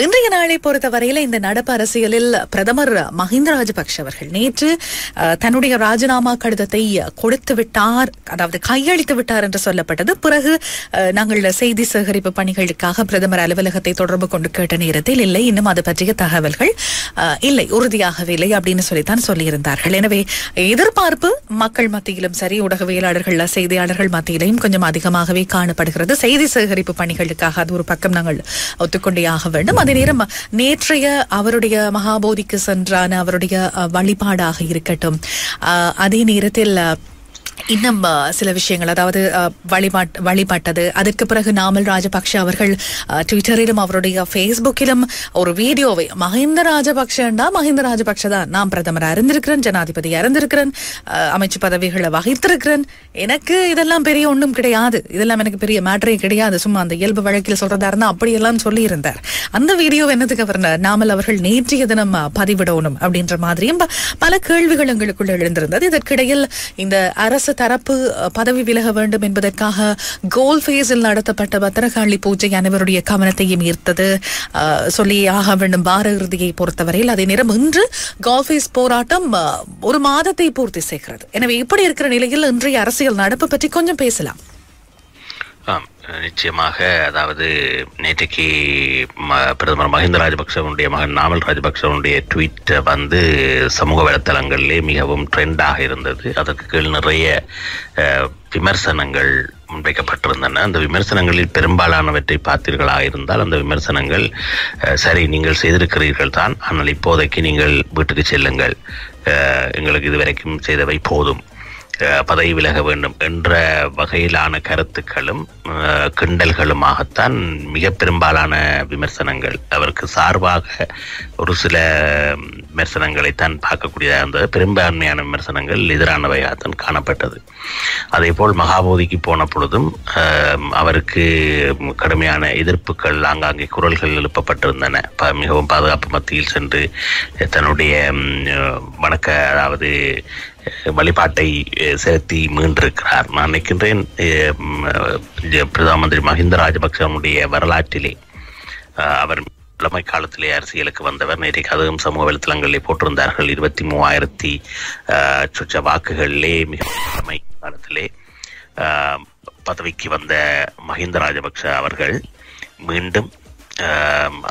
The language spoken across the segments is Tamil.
இன்றைய நாளை பொறுத்தவரையில இந்த நடப்பு அரசியலில் பிரதமர் மஹிந்த ராஜபக்ஷ அவர்கள் நேற்று தன்னுடைய ராஜினாமா கடிதத்தை கொடுத்து விட்டார் அதாவது கையளித்து விட்டார் என்று சொல்லப்பட்டது. பிறகு நாங்கள் செய்தி சேகரிப்பு பணிகளுக்காக பிரதமர் அலுவலகத்தை தொடர்பு கொண்டு கேட்ட நேரத்தில் இல்லை இன்னும் அது பற்றிய தகவல்கள் இல்லை உறுதியாகவே இல்லை அப்படின்னு சொல்லித்தான் சொல்லியிருந்தார்கள். எனவே எதிர்பார்ப்பு மக்கள் மத்தியிலும் சரி ஊடகவியலாளர்கள் செய்தியாளர்கள் மத்தியிலையும் கொஞ்சம் அதிகமாகவே காணப்படுகிறது. செய்தி சேகரிப்பு பணிகளுக்காக அது ஒரு பக்கம் நாங்கள் ஒத்துக்கொண்டே ஆக வேண்டும். அதே நேரம் நேற்றைய அவருடைய மகாபோதிக்கு சென்றான அவருடைய வழிபாடாக இருக்கட்டும். அதே நேரத்தில் இன்னும் சில விஷயங்கள் அதாவது வழிபாட் வழிபட்டது. அதற்கு பிறகு நாமல் ராஜபக்ஷ அவர்கள் ட்விட்டரிலும் அவருடைய ஃபேஸ்புக்கிலும் ஒரு வீடியோவை மஹிந்த ராஜபக்ஷண்டா மஹிந்த ராஜபக்ஷ தான். நான் பிரதமர் அறிந்திருக்கிறேன் ஜனாதிபதி அறிந்திருக்கிறேன் அமைச்சு பதவிகளை வகித்திருக்கிறேன். எனக்கு இதெல்லாம் பெரிய ஒன்றும் கிடையாது. இதெல்லாம் எனக்கு பெரிய மேட்டரே கிடையாது. சும்மா அந்த இயல்பு வழக்கில் சொல்றதா இருந்தா அப்படியெல்லாம் சொல்லியிருந்தார். அந்த வீடியோ என்னதுக்கு அவர் நாமல் அவர்கள் நேற்றைய தினம் பதிவிடணும் அப்படின்ற மாதிரியும் பல கேள்விகள் எங்களுக்குள்ள எழுந்திருந்தது. இதற்கிடையில் இந்த அரசு தரப்பு பதவி விலக வேண்டும் என்பதற்காக கோல் ஃபேஸில் நடத்தப்பட்ட பத்திரகாளி பூஜை அனைவருடைய கவனத்தையும் ஈர்த்தது. சொல்லி ஆக வேண்டும் வார இறுதியை பொறுத்தவரையில் அதே நேரம் இன்று கோல் ஃபேஸ் போராட்டம் ஒரு மாதத்தை பூர்த்தி செய்கிறது. எனவே இப்படி இருக்கிற நிலையில் இன்றைய அரசியல் நடப்பு பற்றி கொஞ்சம் பேசலாம். ஆம். நிச்சயமாக அதாவது நேற்றைக்கு ம- பிரதமர் மஹிந்த ராஜபக்சவனுடைய மகன் நாமல் ராஜபக்சவனுடைய ட்வீட் வந்து சமூக வலைத்தளங்களிலே மிகவும் ட்ரெண்டாக இருந்தது. அதற்கு கீழ் நிறைய விமர்சனங்கள் முன்வைக்கப்பட்டிருந்தன. அந்த விமர்சனங்களில் பெரும்பாலானவற்றை பார்த்தீர்களாக இருந்தால் அந்த விமர்சனங்கள் சரி நீங்கள் செய்திருக்கிறீர்கள் தான். ஆனால் இப்போதைக்கு நீங்கள் வீட்டுக்கு செல்லுங்கள். எங்களுக்கு இதுவரைக்கும் செய்தவை போதும். பதவி விலக வேண்டும் என்ற வகையிலான கருத்துக்களும் கிண்டல்களுமாகத்தான் மிக பெரும்பாலான விமர்சனங்கள். அவருக்கு சார்பாக ஒரு சில விமர்சனங்களை தான் பார்க்கக்கூடியதாக இருந்தது. பெரும்பான்மையான விமர்சனங்கள் எதிரானவையாகத்தான் காணப்பட்டது. அதே போல் மகாபோதிக்கு போன பொழுதும் அவருக்கு கடுமையான எதிர்ப்புகள் ஆங்காங்கே குரல்கள் எழுப்பப்பட்டிருந்தன. மிகவும் பாதுகாப்பு மத்தியில் சென்று தன்னுடைய வணக்க அதாவது வழிபாட்டை செலுத்தி மீண்டிருக்கிறார். நான் நினைக்கின்றேன் பிரதம மந்திரி மஹிந்த ராஜபக்சனுடைய வரலாற்றிலே அவர் இளமை காலத்திலே அரசியலுக்கு வந்தவர். நேற்றைக்கு அதுவும் சமூக வலைத்தளங்களில் போட்டிருந்தார்கள். இருபத்தி மூவாயிரத்தி சொச்ச வாக்குகளிலே மிக இளமை காலத்திலே பதவிக்கு வந்த மஹிந்த ராஜபக்ஷ அவர்கள் மீண்டும்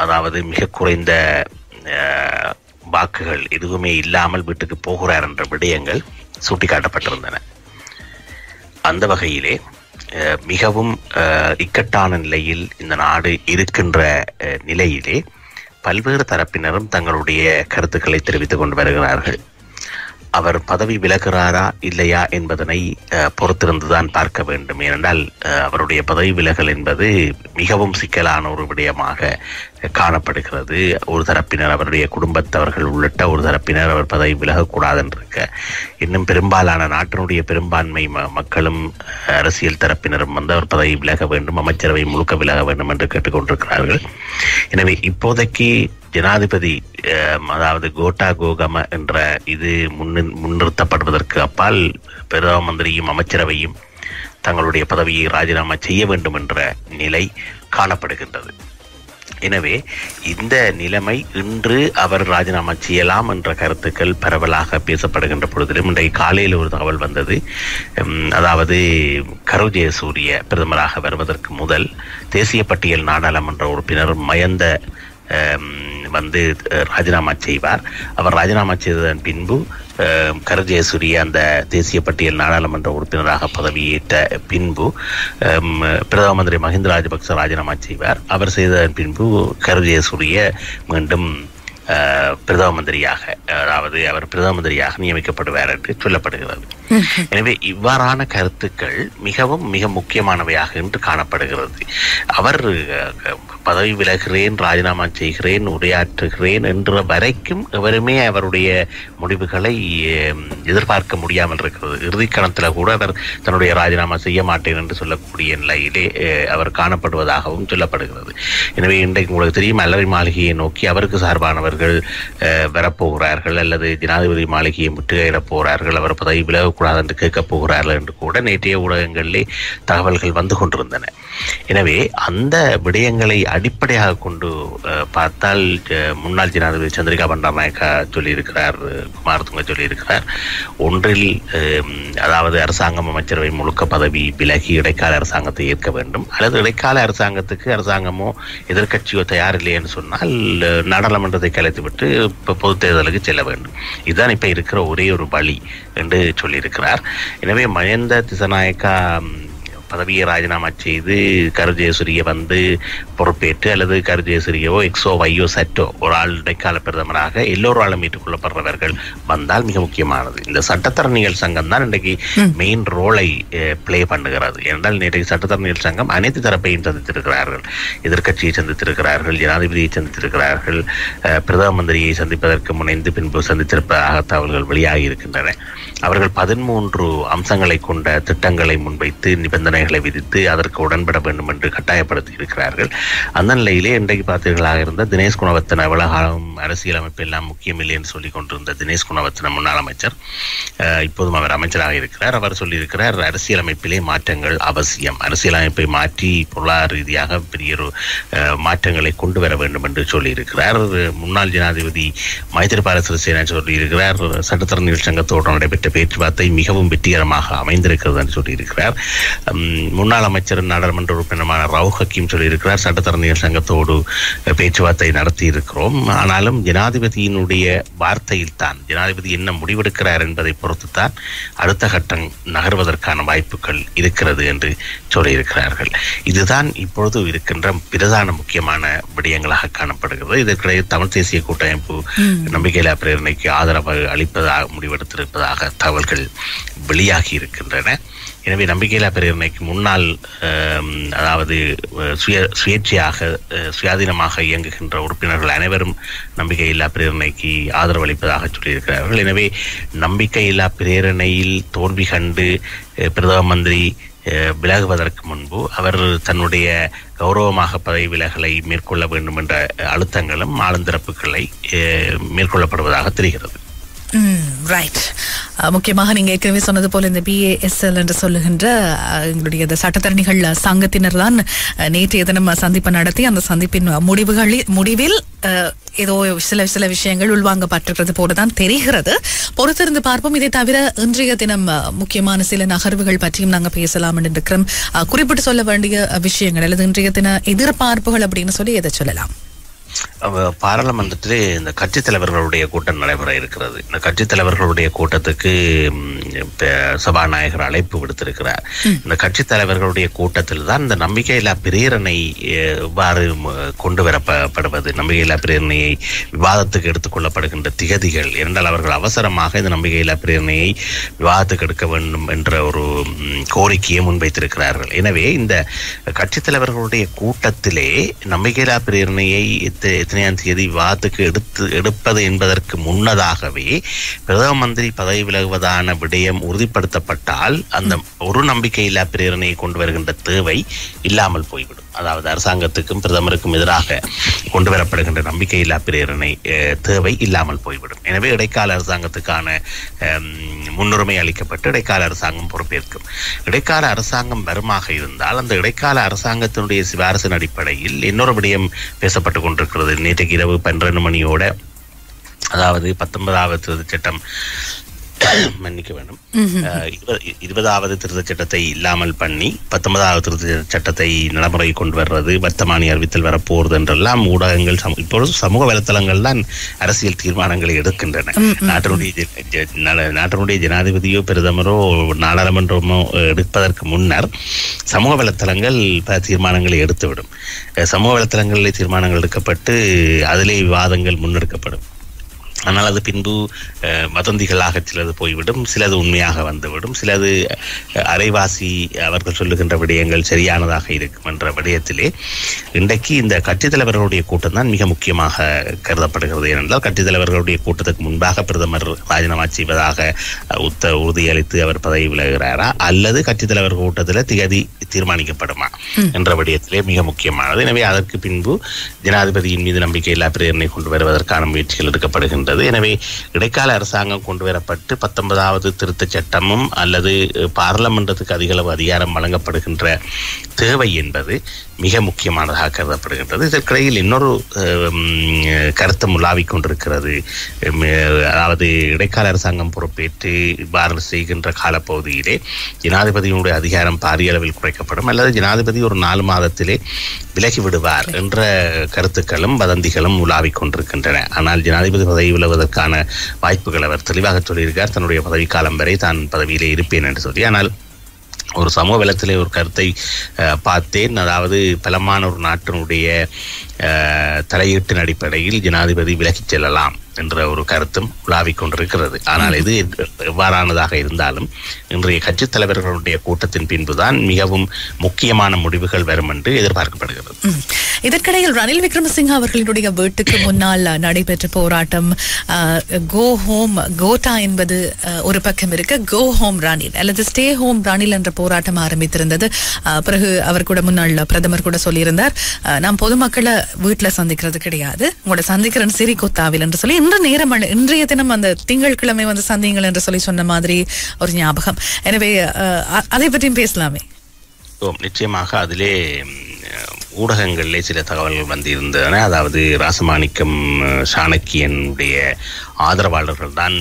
அதாவது மிக குறைந்த வாக்குகள் எதுவுமே இல்லாமல் வீட்டுக்கு போகிறார் என்ற விடயங்கள் சுட்டிக்காட்டப்பட்டிருந்தன. அந்த வகையிலே மிகவும் இக்கட்டான நிலையில் இந்த நாடு இருக்கின்ற நிலையிலே பல்வேறு தரப்பினரும் தங்களுடைய கருத்துக்களை தெரிவித்துக் கொண்டு வருகிறார்கள். அவர் பதவி விலகிறாரா இல்லையா என்பதனை பொறுத்திருந்துதான் பார்க்க வேண்டும். ஏனென்றால் அவருடைய பதவி விலகல் என்பது மிகவும் சிக்கலான ஒரு விடயமாக காணப்படுகிறது. ஒரு தரப்பினர் அவருடைய குடும்பத்தவர்கள் உள்ளிட்ட ஒரு தரப்பினர் அவர் பதவி விலகக்கூடாது இருக்க இன்னும் பெரும்பாலான நாட்டினுடைய பெரும்பான்மை மக்களும் அரசியல் தரப்பினரும் வந்து அவர் பதவி விலக வேண்டும் அமைச்சரவை முழுக்க விலக வேண்டும் என்று கேட்டுக்கொண்டிருக்கிறார்கள். எனவே இப்போதைக்கு ஜனாதிபதி அதாவது கோட்டா கோகம என்ற இது முன்னின் முன்னிறுத்தப்படுவதற்கு அப்பால் பிரதம மந்திரியும் அமைச்சரவையும் தங்களுடைய பதவியை ராஜினாமா செய்ய வேண்டும் என்ற நிலை காணப்படுகின்றது. எனவே இந்த நிலைமை இன்று அவர் ராஜினாமா செய்யலாம் என்ற கருத்துக்கள் பரவலாக பேசப்படுகின்ற பொழுதிலும் இன்றைக்கு காலையில் ஒரு தகவல் வந்தது. அதாவது கரு ஜெயசூரிய பிரதமராக வருவதற்கு முதல் தேசிய பட்டியல் நாடாளுமன்ற உறுப்பினர் மயந்த வந்து ராஜினாமா செய்வார். அவர் ராஜினாமா செய்ததன் பின்பு அஹ், கரு ஜெயசூரிய அந்த தேசிய பட்டியல் நாடாளுமன்ற உறுப்பினராக பதவியேற்ற பின்பு பிரதம மந்திரி மஹிந்த ராஜபக்ச ராஜினாமா செய்வார். அவர் செய்ததன் பின்பு கரு ஜெயசூரிய மீண்டும் பிரதம மந்திரியாக அதாவது அவர் பிரதம மந்திரியாக நியமிக்கப்படுவார் என்று சொல்லப்படுகிறது. எனவே இவ்வாறான கருத்துக்கள் மிகவும் மிக முக்கியமானவையாக என்று காணப்படுகிறது. அவர் பதவி விலகிறேன் ராஜினாமா செய்கிறேன் உரையாற்றுகிறேன் என்ற வரைக்கும் எவருமே அவருடைய முடிவுகளை எதிர்பார்க்க முடியாமல் இருக்கிறது. இறுதிக்கணத்தில் கூட அவர் தன்னுடைய ராஜினாமா செய்ய மாட்டேன் என்று சொல்லக்கூடிய நிலையிலே அவர் காணப்படுவதாகவும் சொல்லப்படுகிறது. எனவே இன்றைக்கு உங்களுக்கு தெரியும் அல்லவை மாளிகையை நோக்கி அவருக்கு சார்பானவர்கள் வரப்போகிறார்கள் அல்லது ஜனாதிபதி மாளிகையை முற்றுகையிடப் போகிறார்கள் அவர் பதவி விலகக்கூடாது என்று கேட்கப் போகிறார்கள் என்று கூட நேற்றைய ஊடகங்களிலே தகவல்கள் வந்து கொண்டிருந்தன. எனவே அந்த விடயங்களை அடிப்படையாக கொண்டு பார்த்தால் முன்னாள் ஜனாதிபதி சந்திரிகா பண்டாரநாயக்கா சொல்லியிருக்கிறார் குமாரதுங்க சொல்லியிருக்கிறார். ஒன்றில் அதாவது அரசாங்கம் அமைச்சரவை முழுக்க பதவி விலகி இடைக்கால அரசாங்கத்தை ஏற்க வேண்டும். அல்லது இடைக்கால அரசாங்கத்துக்கு அரசாங்கமோ எதிர்க்கட்சியோ தயார் என்று சொன்னால் நாடாளுமன்றத்தை கலைத்துவிட்டு இப்போ பொது தேர்தலுக்கு செல்ல வேண்டும். இதுதான் இப்போ இருக்கிற ஒரே ஒரு வழி என்று சொல்லியிருக்கிறார். எனவே மகேந்த திசநாயக்கா பதவியை ராஜினாமா செய்து கரு ஜெயசூரிய வந்து பொறுப்பேற்று அல்லது கரு ஜெயசூரியவோ எக்ஸோ வையோ சட்டோ ஒரு ஆள் இடைக்கால பிரதமராக எல்லோராலும் ஏற்றுக்கொள்ளப்படுறவர்கள் வந்தால் மிக முக்கியமானது. இந்த சட்டத்தரணிகள் சங்கம் தான் இன்றைக்கு மெயின் ரோலை ப்ளே பண்ணுகிறது. என்றால் நேற்றைக்கு சட்டத்தரணிகள் சங்கம் அனைத்து தரப்பையும் சந்தித்திருக்கிறார்கள். எதிர்க்கட்சியை சந்தித்திருக்கிறார்கள் ஜனாதிபதியை சந்தித்திருக்கிறார்கள் பிரதம மந்திரியை சந்திப்பதற்கு முனைந்து பின்பு சந்தித்திருப்பதாக தகவல்கள் வெளியாகி இருக்கின்றன. அவர்கள் பதிமூன்று அம்சங்களை கொண்ட திட்டங்களை முன்வைத்து நிபந்தனைகளை விதித்து அதற்கு உடன்பட வேண்டும் என்று கட்டாயப்படுத்தி இருக்கிறார்கள். அந்த நிலையிலே இன்றைக்கு பார்த்தீர்களாக இருந்த தினேஷ் குணவர்த்தன விவகாரம் அரசியலமைப்பு எல்லாம் முக்கியமில்லை என்று சொல்லிக் கொண்டிருந்த தினேஷ் குணவர்த்தன முன்னாள் அமைச்சர் இப்போதும் அவர் அமைச்சராக இருக்கிறார். அவர் சொல்லியிருக்கிறார் அரசியலமைப்பிலே மாற்றங்கள் அவசியம். அரசியலமைப்பை மாற்றி பொருளாதார ரீதியாக பெரிய ஒரு மாற்றங்களை கொண்டு வர வேண்டும் என்று சொல்லியிருக்கிறார். முன்னாள் ஜனாதிபதி மைத்திரிபால சிறிசேனா சொல்லியிருக்கிறார் சட்டத்தரணிகள் சங்கத்தோடு நடைபெற்ற பேச்சுவார்த்தை மிகவும் வெற்றிகரமாக அமைந்திருக்கிறது என்று சொல்லியிருக்கிறார் முன்னாள் அமைச்சர் நாடாளுமன்ற உறுப்பினருமான ரவு ஹக்கீம் சொல்லியிருக்கிறார். சட்டத்தரணிகள் சங்கத்தோடு பேச்சுவார்த்தை நடத்தி இருக்கிறோம் ஆனாலும் ஜனாதிபதியினுடைய வார்த்தையில் தான் ஜனாதிபதி என்ன முடிவெடுக்கிறார் என்பதை பொறுத்துத்தான் அடுத்த கட்டம் நகர்வதற்கான வாய்ப்புகள் இருக்கிறது என்று சொல்லியிருக்கிறார்கள். இதுதான் இப்பொழுது இருக்கின்ற பிரதான முக்கியமான விடயங்களாக காணப்படுகிறது. இதற்கிடையே தமிழ் தேசிய கூட்டமைப்பு நம்பிக்கையில்லா பிரேரணைக்கு ஆதரவு அளிப்பதாக முடிவெடுத்திருப்பதாக தகவல்கள் வெளியாகி இருக்கின்றன. எனவே நம்பிக்கையில்லா பிரேரணைக்கு முன்னால் அதாவது சுய சுயேட்சையாக சுயாதீனமாக இயங்குகின்ற உறுப்பினர்கள் அனைவரும் நம்பிக்கையில்லா பிரேரணைக்கு ஆதரவு அளிப்பதாக சொல்லியிருக்கிறார்கள். எனவே நம்பிக்கையில்லா பிரேரணையில் தோல்வி கண்டு பிரதம மந்திரி விலகுவதற்கு முன்பு அவர் தன்னுடைய கௌரவமாக பதவி விலகலை மேற்கொள்ள வேண்டும் என்ற அழுத்தங்களும் ஆளுந்தரப்புகளை மேற்கொள்ளப்படுவதாக தெரிகிறது. ரைட் முக்கியமாக நீங்கள் ஏற்கனவே சொன்னது போல இந்த பிஏஎஸ்எல் என்று சொல்லுகின்ற எங்களுடைய இந்த சட்டத்தரணிகள் சங்கத்தினர் தான் நேற்றைய தினம் சந்திப்பு நடத்தி அந்த சந்திப்பின் முடிவுகளில் முடிவில் ஏதோ சில சில விஷயங்கள் உள்வாங்கப்பட்டிருக்கிறது போலதான் தெரிகிறது. பொறுத்திருந்து பார்ப்போம். இதை தவிர இன்றைய தினம் முக்கியமான சில நகர்வுகள் பற்றியும் நாங்கள் பேசலாம் என்று இருக்கிறோம் குறிப்பிட்டு சொல்ல வேண்டிய விஷயங்கள் அல்லது இன்றைய தின எதிர்பார்ப்புகள் அப்படின்னு சொல்லி எதை சொல்லலாம்? பாராளுமன்றத்திலே இந்த கட்சித் தலைவர்களுடைய கூட்டம் நடைபெற இருக்கிறது. இந்த கட்சித் தலைவர்களுடைய கூட்டத்துக்கு சபாநாயகர் அழைப்பு விடுத்திருக்கிறார். இந்த கட்சித் தலைவர்களுடைய கூட்டத்தில் தான் இந்த நம்பிக்கையில்லா பிரேரணை ம- கொண்டு வரப்படுவது நம்பிக்கையில்லா பிரேரணையை விவாதத்துக்கு எடுத்துக்கொள்ளப்படுகின்ற திகதிகள் என்றால் அவர்கள் அவசரமாக இந்த நம்பிக்கையில்லா பிரேரணையை விவாதத்துக்கு எடுக்க வேண்டும் என்ற ஒரு கோரிக்கையை முன்வைத்திருக்கிறார்கள். எனவே இந்த கட்சித் தலைவர்களுடைய கூட்டத்திலே நம்பிக்கையில்லா பிரேரணையை எத்தனையாம் தேதி விவாதத்துக்கு எடுத்து எடுப்பது என்பதற்கு முன்னதாகவே பிரதம மந்திரி பதவி விலகுவதான விடயம் உறுதிப்படுத்தப்பட்டால் அந்த ஒரு நம்பிக்கையில்லா பிரேரணையை கொண்டு வருகின்ற தேவை இல்லாமல் போய்விடும். அதாவது அரசாங்கத்துக்கும் பிரதமருக்கும் எதிராக கொண்டு வரப்படுகின்ற நம்பிக்கையில்லா பிரேரணை தேவை இல்லாமல் போய்விடும். எனவே இடைக்கால அரசாங்கத்துக்கான முன்னுரிமை அளிக்கப்பட்டு இடைக்கால அரசாங்கம் பொறுப்பேற்கும். இடைக்கால அரசாங்கம் வருமாக இருந்தால் அந்த இடைக்கால அரசாங்கத்தினுடைய சிபாரசின் அடிப்படையில் இன்னொரு விடயம் பேசப்பட்டு கொண்டிருக்கிறது. நேற்றைக்கு இரவு பன்னிரண்டு மணியோட அதாவது பத்தொன்பதாவது சட்டம் மன்னிக்க வேண்டும். இருபதாவது திருத்தச் சட்டத்தை இல்லாமல் பண்ணி பத்தொன்பதாவது திருத்தச் சட்டத்தை நடைமுறை கொண்டு வர்றது வர்த்தமானி அறிவித்தல் வரப்போகிறது என்றெல்லாம் ஊடகங்கள் இப்பொழுது சமூக வலைத்தளங்கள் தான் அரசியல் தீர்மானங்களை எடுக்கின்றன. நாட்டினுடைய நாட்டினுடைய ஜனாதிபதியோ பிரதமரோ நாடாளுமன்றமோ எடுப்பதற்கு முன்னர் சமூக வலைத்தளங்கள் பல தீர்மானங்களை எடுத்துவிடும். சமூக வலைத்தளங்களில் தீர்மானங்கள் எடுக்கப்பட்டு அதிலே விவாதங்கள் முன்னெடுக்கப்படும். ஆனால் அது பின்பு வதந்திகளாக சிலது போய்விடும் சிலது உண்மையாக வந்துவிடும் சிலது அரைவாசி அவர்கள் சொல்லுகின்ற விடயங்கள் சரியானதாக இருக்கும் என்ற விடயத்திலே இன்றைக்கு இந்த கட்சித் தலைவர்களுடைய கூட்டம் தான் மிக முக்கியமாக கருதப்படுகிறது. ஏனென்றால் கட்சித் தலைவர்களுடைய கூட்டத்துக்கு முன்பாக பிரதமர் ராஜினாமா செய்வதாக உத்த உறுதியளித்து அவர் பதவி விலகுகிறாரா அல்லது கட்சித் தலைவர் கூட்டத்தில் திகதி தீர்மானிக்கப்படுமா என்ற விடயத்திலே மிக முக்கியமானது. எனவே அதற்கு பின்பு ஜனாதிபதியின் மீது நம்பிக்கையில்லா பிரேரணை கொண்டு வருவதற்கான முயற்சிகள் எடுக்கப்படுகின்றது இருக்கின்றது. எனவே இடைக்கால அரசாங்கம் கொண்டு வரப்பட்டு பத்தொன்பதாவது திருத்தச் சட்டமும் அல்லது அஹ், பாராளுமன்றத்துக்கு அதிகளவு அதிகாரம் வழங்கப்படுகின்ற தேவை என்பது மிக முக்கியமானதாக கருதப்படுகின்றது. இதற்கிடையில் இன்னொரு அஹ், உம், கருத்து உலாவிக் கொண்டிருக்கிறது. அதாவது இடைக்கால அரசாங்கம் பொறுப்பேற்று இவ்வாறு செய்கின்ற காலப்பகுதியிலே ஜனாதிபதியினுடைய அதிகாரம் பாரிய அளவில் குறைக்கப்படும் அல்லது ஜனாதிபதி ஒரு நாலு மாதத்திலே விலகி விடுவார் என்ற கருத்துக்களும் வதந்திகளும் உலாவிக் கொண்டிருக்கின்றன. ஆனால் ஜனாதிபதி பதவி விலகுவதற்கான வாய்ப்புகள் அவர் தெளிவாக சொல்லியிருக்கார். தன்னுடைய பதவிக்காலம் வரை தான் பதவியிலே இருப்பேன் என்று சொல்லி. ஆனால் ஒரு சமூக வலத்திலே ஒரு கருத்தை அஹ், பார்த்தேன். அதாவது பலமான ஒரு நாட்டினுடைய தலையீட்டின் அடிப்படையில் ஜனாதிபதி விலகிச் செல்லலாம் என்ற ஒரு கருத்தும் உலாவிக் கொண்டிருக்கிறது. ஆனால் இது எவ்வாறானதாக இருந்தாலும் இன்றைய கட்சித் தலைவர்களுடைய கூட்டத்தின் பின்புதான் மிகவும் முக்கியமான முடிவுகள் வரும் என்று எதிர்பார்க்கப்படுகிறது. இதற்கிடையில் ரணில் விக்ரமசிங்க அவர்களுடைய வீட்டுக்கு முன்னால் நடைபெற்ற போராட்டம் கோ ஹோம் கோட்டா என்பது ஒரு பக்கம் இருக்கு. கோ ஹோம் ரணில் அல்லது ஸ்டே ஹோம் ரணில் என்ற போராட்டம் ஆரம்பித்திருந்தது. பிறகு அவர் கூட முன்னாள் பிரதமர் கூட சொல்லியிருந்தார். நான் பொதுமக்களை வீட்டுல சந்திக்கிறது கிடையாது. உங்களோட சந்திக்கிறேன் சிறி கொத்தாவில் என்று சொல்லி இன்று நேரம் இன்றைய தினம் அந்த திங்கட்கிழமை வந்து சந்திங்கள் என்று சொல்லி சொன்ன மாதிரி ஒரு ஞாபகம். எனவே அஹ், அதை பற்றியும் பேசலாமே. ஓ, நிச்சயமாக அதிலே ஊடகங்களிலே சில தகவல்கள் வந்திருந்தன. அதாவது ராசமாணிக்கம் சாணக்கியனுடைய ஆதரவாளர்கள் தான்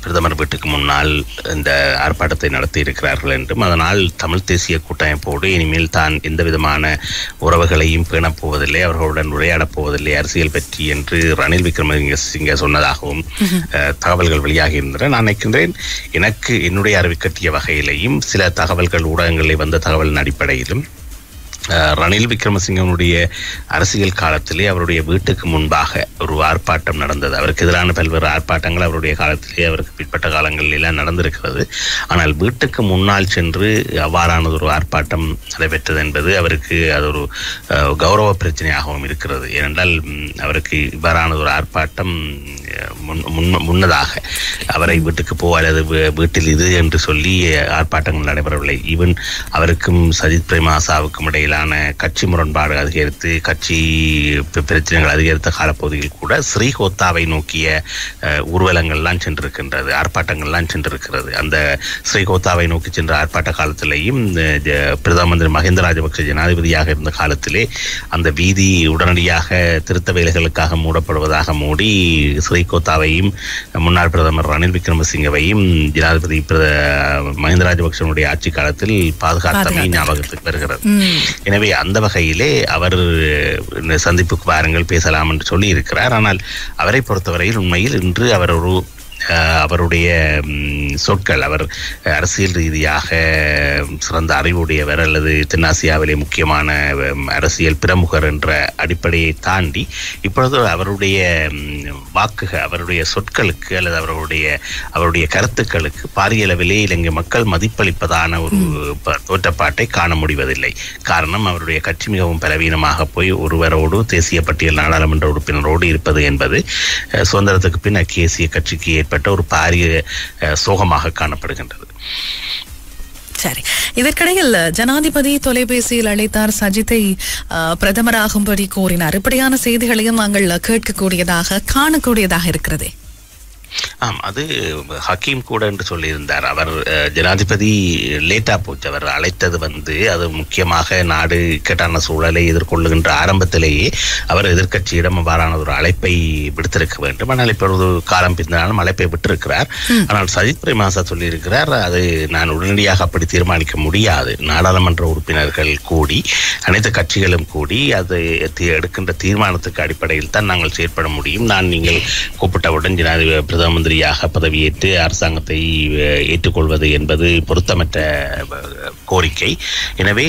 பிரதமர் வீட்டுக்கு முன்னால் இந்த ஆர்ப்பாட்டத்தை நடத்தி இருக்கிறார்கள் என்றும் அதனால் தமிழ் தேசிய கூட்டமைப்போடு இனிமேல் தான் எந்த விதமான உறவுகளையும் பேணப் போவதில்லை அவர்களுடன் உரையாடப் போவதில்லை அரசியல் பற்றி என்று ரணில் விக்ரமசிங்க சொன்னதாகவும் தகவல்கள் வெளியாகி இருந்தன நான் நினைக்கின்றேன் எனக்கு என்னுடைய அறிவு கட்டிய வகையிலையும் சில தகவல்கள் ஊடகங்களில் வந்த தகவலின் அடிப்படையிலும் ரணில் விக்ரமசிங்கனுடைய அரசியல் காலத்திலே அவருடைய வீட்டுக்கு முன்பாக ஒரு ஆர்ப்பாட்டம் நடந்தது. அவருக்கு எதிரான பல்வேறு ஆர்ப்பாட்டங்கள் அவருடைய காலத்திலே அவருக்கு பிற்பட்ட காலங்களில் எல்லாம் நடந்திருக்கிறது. ஆனால் வீட்டுக்கு முன்னால் சென்று அவ்வாறானது ஒரு ஆர்ப்பாட்டம் நடைபெற்றது என்பது அவருக்கு அது ஒரு கௌரவ பிரச்சனையாகவும் இருக்கிறது. ஏனென்றால் அவருக்கு இவ்வாறான ஒரு ஆர்ப்பாட்டம் முன் முன்னதாக அவரை வீட்டுக்கு போ அல்லது வீட்டில் இது என்று சொல்லி ஆர்ப்பாட்டங்கள் நடைபெறவில்லை. ஈவன் அவருக்கும் சஜித் பிரேமாசாவுக்கும் இடையிலான கட்சி முரண்பாடு அதிகரித்து கட்சி பிரச்சனைகள் அதிகரித்த காலப்பகுதியில் கூட ஸ்ரீஹோத்தாவை நோக்கிய ஊர்வலங்கள்லாம் சென்றிருக்கின்றது ஆர்ப்பாட்டங்கள்லாம் சென்றிருக்கிறது அந்த ஸ்ரீஹோத்தாவை நோக்கி சென்ற ஆர்ப்பாட்ட காலத்திலேயும் பிரதம மந்திரி மஹிந்த ராஜபக்ஷ ஜனாதிபதியாக இருந்த காலத்திலே அந்த வீதி உடனடியாக திருத்த வேலைகளுக்காக மூடப்படுவதாக மூடி ஸ்ரீகோத்தாவையும் முன்னாள் பிரதமர் ரணில் விக்ரமசிங்கவையும் ஜனாதிபதி மஹிந்த ராஜபக்சனுடைய ஆட்சி காலத்தில் பாதுகாத்தமை. ஞாபகத்துக்கு வருகிறது. எனவே அந்த வகையிலே அவர் இந்த சந்திப்புக்கு வாருங்கள் பேசலாம் என்று சொல்லி இருக்கிறார் ஆனால் அவரை பொறுத்தவரையில் உண்மையில் இன்று அவர் ஒரு அவருடைய சொற்கள் அவர் அரசியல் ரீதியாக சிறந்த அறிவுடையவர் அல்லது தென்னாசியாவிலே முக்கியமான அரசியல் பிரமுகர் என்ற அடிப்படையை தாண்டி இப்பொழுது அவருடைய ம், வாக்குக அவருடைய சொற்களுக்கு அல்லது அவருடைய அவருடைய கருத்துக்களுக்கு பாரிய அளவிலே இலங்கை மக்கள் மதிப்பளிப்பதான ஒரு தோற்றப்பாட்டை காண முடிவதில்லை. காரணம் அவருடைய கட்சி மிகவும் பலவீனமாக போய் ஒருவரோடு தேசிய பட்டியல் நாடாளுமன்ற உறுப்பினரோடு இருப்பது என்பது சுதந்திரத்துக்கு பின் அக்கேசிய கட்சிக்கு ஏற்பட்ட ஒரு பாரிய சோகமாக காணப்படுகின்றது. சரி. இதற்கிடையில் ஜனாதிபதி தொலைபேசியில் அழைத்தார் சஜித்தை பிரதமராகும்படி கோரினார் இப்படியான செய்திகளையும் நாங்கள் கேட்கக்கூடியதாக காணக்கூடியதாக இருக்கிறதே. ஆம் அது ஹக்கீம் கூட என்று சொல்லியிருந்தார். அவர் ஜனாதிபதி லேட்டா போச்சு. அவர் அழைத்தது வந்து அது முக்கியமாக நாடு இக்கட்டான சூழலை எதிர்கொள்ளுகின்ற ஆரம்பத்திலேயே அவர் எதிர்க்கட்சியிடம் அவ்வாறான ஒரு அழைப்பை விடுத்திருக்க வேண்டும். ஆனால் இப்பொழுது காலம் பின்னாலும் அழைப்பை விட்டிருக்கிறார். ஆனால் சஜித் பிரேமாசா சொல்லியிருக்கிறார் அது நான் உடனடியாக அப்படி தீர்மானிக்க முடியாது. நாடாளுமன்ற உறுப்பினர்கள் கூடி அனைத்து கட்சிகளும் கூடி அதை எடுக்கின்ற தீர்மானத்துக்கு அடிப்படையில் தான் நாங்கள் செயற்பட முடியும். நான் நீங்கள் கூப்பிட்டவுடன் ஜனாதிபதி பிரதம மந்திரியாக பதவியேற்று அரசாங்கத்தை ஏற்றுக்கொள்வது என்பது பொருத்தமற்ற கோரிக்கை. எனவே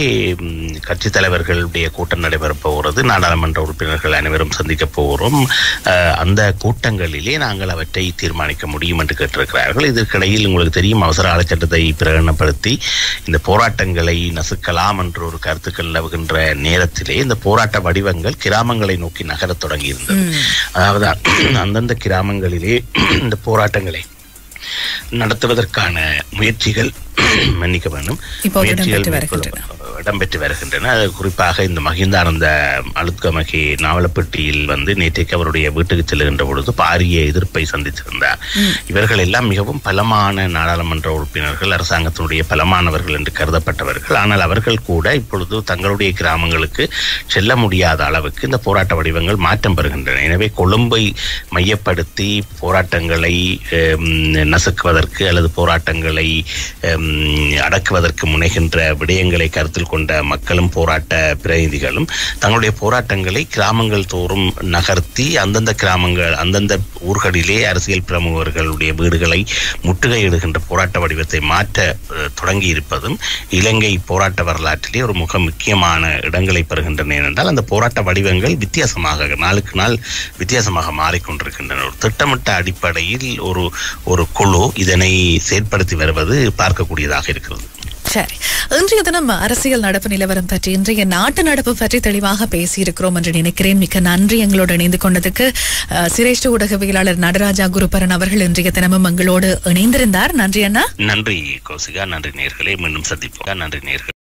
கட்சித் தலைவர்களுடைய கூட்டம் நடைபெறப் போகிறது. நாடாளுமன்ற உறுப்பினர்கள் அனைவரும் சந்திக்கப் போகிறோம். அந்த கூட்டங்களிலே நாங்கள் அவற்றை தீர்மானிக்க முடியும் என்று கேட்டிருக்கிறார்கள். இதற்கிடையில் உங்களுக்கு தெரியும் அவசர கால சட்டத்தை பிரகடனப்படுத்தி இந்த போராட்டங்களை நசுக்கலாம் என்ற ஒரு கருத்துக்கள் நிலவுகின்ற நேரத்திலே இந்த போராட்ட வடிவங்கள் கிராமங்களை நோக்கி நகரத் தொடங்கியிருந்தது. அதாவது அந்தந்த கிராமங்களிலே இந்த போராட்டங்களை. நடத்துவதற்கான முயற்சிகள் மன்னிக்க வேண்டும். முயற்சிகள் இடம்பெற்று வருகின்றன. அது குறிப்பாக இந்த மகிந்தானந்த அழுத்கமகி நாவலப்பட்டியில் வந்து நேற்றைக்கு அவருடைய வீட்டுக்கு செல்லுகின்ற பொழுது பாரிய எதிர்ப்பை சந்தித்திருந்தார். இவர்கள் எல்லாம் மிகவும் பலமான நாடாளுமன்ற உறுப்பினர்கள் அரசாங்கத்தினுடைய பலமானவர்கள் என்று கருதப்பட்டவர்கள். ஆனால் அவர்கள் கூட இப்பொழுது தங்களுடைய கிராமங்களுக்கு செல்ல முடியாத அளவுக்கு இந்த போராட்ட வடிவங்கள் மாற்றம் பெறுகின்றன. எனவே கொழும்பை மையப்படுத்தி போராட்டங்களை ஹம், அடக்குவதற்கு அல்லது போராட்டங்களை அடக்குவதற்கு முனைகின்ற விடயங்களை கருத்தில் கொண்ட மக்களும் போராட்ட பிரதிநிதிகளும் தங்களுடைய போராட்டங்களை கிராமங்கள் தோறும் நகர்த்தி அந்தந்த கிராமங்கள் அந்தந்த ஊர்களிலே அரசியல் பிரமுகர்களுடைய வீடுகளை முற்றுகையிடுகின்ற போராட்ட வடிவத்தை மாற்ற தொடங்கி இருப்பதும் இலங்கை போராட்ட வரலாற்றிலே ஒரு மிக முக்கியமான இடங்களை பெறுகின்றன ஏனென்றால் அந்த போராட்ட வடிவங்கள் வித்தியாசமாக நாளுக்கு நாள் வித்தியாசமாக மாறிக்கொண்டிருக்கின்றன. ஒரு திட்டமிட்ட அடிப்படையில் ஒரு ஒரு குழு இதனை செயற்படுத்தி வருவது பார்க்கக்கூடியதாக இருக்கிறது. சரி. இன்றைய தினம் அரசியல் நடப்பு நிலவரம் பற்றி இன்றைய நாட்டு நடப்பு பற்றி தெளிவாக பேசியிருக்கிறோம் என்று நினைக்கிறேன். மிக்க நன்றி எங்களோடு இணைந்து கொண்டதுக்கு. சிரேஷ்ட ஊடகவியலாளர் நடராஜா குருபரன் அவர்கள் இன்றைய தினமும் எங்களோடு இணைந்திருந்தார். நன்றி அண்ணா. நன்றி கௌசிகா. நன்றி நேர்களே. மீண்டும் சந்திப்போம். நன்றி நேர்கள்.